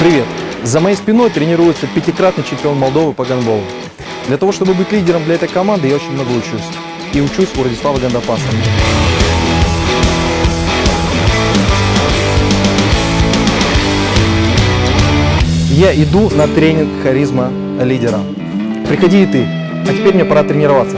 Привет! За моей спиной тренируется пятикратный чемпион Молдовы по гандболу. Для того, чтобы быть лидером для этой команды, я очень много учусь. И учусь у Радислава Гандапаса. Я иду на тренинг харизма лидера. Приходи и ты. А теперь мне пора тренироваться.